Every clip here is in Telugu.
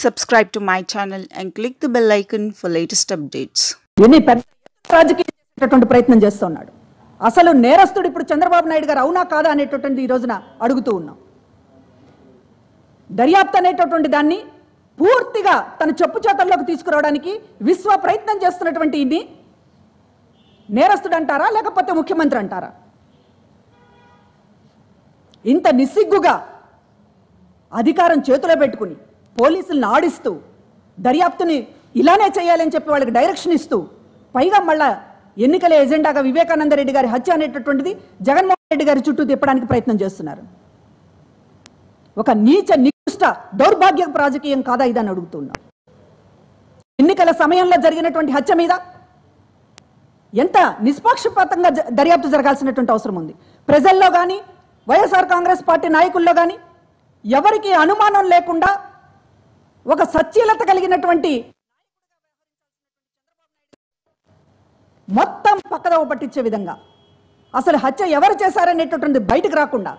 subscribe to my channel and click the bell icon for latest updates. ఎన్ని పెద్ద చేసేటటువంటి ప్రయత్నం చేస్తున్నాడు? అసలు నేరస్తుడు ఇప్పుడు చంద్రబాబు నాయుడు గారు అవునా కాదా అనేటటువంటి ఈ రోజున అడుగుతూ ఉన్నాం. దర్యాప్తు అనేటటువంటి దాన్ని పూర్తిగా తన చెప్పు చేతల్లోకి తీసుకురావడానికి విశ్వ ప్రయత్నం చేస్తున్నటువంటి ఇన్ని నేరస్తుడు అంటారా లేకపోతే ముఖ్యమంత్రి అంటారా? ఇంత నిస్సిగ్గుగా అధికారం చేతిలో పెట్టుకుని పోలీసులను ఆడిస్తూ దర్యాప్తుని ఇలానే చేయాలని చెప్పి వాళ్ళకి డైరెక్షన్ ఇస్తూ పైగా మళ్ళా ఎన్నికల ఎజెండాగా వివేకానంద రెడ్డి గారి హత్య అనేటటువంటిది జగన్మోహన్ రెడ్డి గారి చుట్టూ తిప్పడానికి ప్రయత్నం చేస్తున్నారు. ఒక నీచ నికృష్ట దౌర్భాగ్య రాజకీయం కాదా ఇదని అడుగుతున్నాం. ఎన్నికల సమయంలో జరిగినటువంటి హత్య మీద ఎంత నిష్పాక్షపాతంగా దర్యాప్తు జరగాల్సినటువంటి అవసరం ఉంది. ప్రజల్లో కానీ వైఎస్ఆర్ కాంగ్రెస్ పార్టీ నాయకుల్లో కానీ ఎవరికి అనుమానం లేకుండా ఒక సచ్చీలత కలిగినటువంటి మొత్తం పక్కదవ పట్టించే విధంగా. అసలు హత్య ఎవరు చేశారనేటటువంటి బయటకు రాకుండా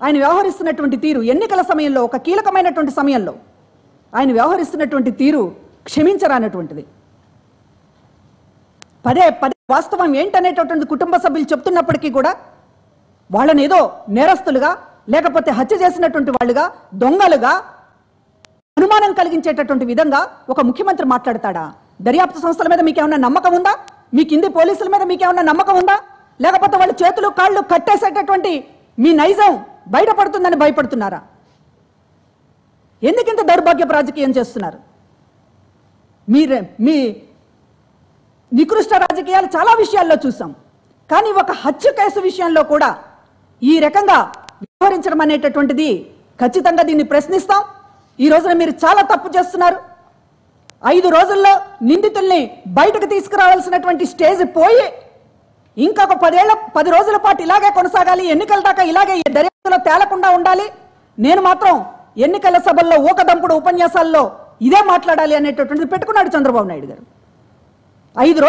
ఆయన వ్యవహరిస్తున్నటువంటి తీరు ఎన్నికల సమయంలో ఒక కీలకమైనటువంటి సమయంలో ఆయన వ్యవహరిస్తున్నటువంటి తీరు క్షమించరానటువంటిది. పదే పదే వాస్తవం ఏంటనేటటువంటి కుటుంబ సభ్యులు చెప్తున్నప్పటికీ కూడా వాళ్ళని ఏదో నేరస్తులుగా లేకపోతే హత్య చేసినటువంటి వాళ్ళుగా దొంగలుగా అనుమానం కలిగించేటటువంటి విధంగా ఒక ముఖ్యమంత్రి మాట్లాడతాడా? దర్యాప్తు సంస్థల మీద మీకేమన్నా నమ్మకం ఉందా? మీ కింది పోలీసుల మీద మీకేమన్నా నమ్మకం ఉందా? లేకపోతే వాళ్ళ చేతులు కాళ్ళు కట్టేసేటటువంటి మీ నైజం బయటపడుతుందని భయపడుతున్నారా? ఎందుకింత దౌర్భాగ్యపు రాజకీయం చేస్తున్నారు? మీరే మీ నికృష్ట రాజకీయాలు చాలా విషయాల్లో చూసాం. కానీ ఒక హత్య కేసు విషయంలో కూడా ఈ రకంగా వ్యవహరించడం అనేటటువంటిది ఖచ్చితంగా దీన్ని ప్రశ్నిస్తాం. ఈ రోజున మీరు చాలా తప్పు చేస్తున్నారు. ఐదు రోజుల్లో నిందితుల్ని బయటకు తీసుకురావాల్సినటువంటి స్టేజ్ పోయి ఇంకొక పదేళ్ళ పది రోజుల పాటు ఇలాగే కొనసాగాలి ఎన్నికల దాకా ఇలాగే ఈ దర్యాప్తులో తేలకుండా ఉండాలి. నేను మాత్రం ఎన్నికల సభల్లో ఊకదంపుడు ఉపన్యాసాల్లో ఇదే మాట్లాడాలి అనేటటువంటిది పెట్టుకున్నాడు చంద్రబాబు నాయుడు గారు. ఐదు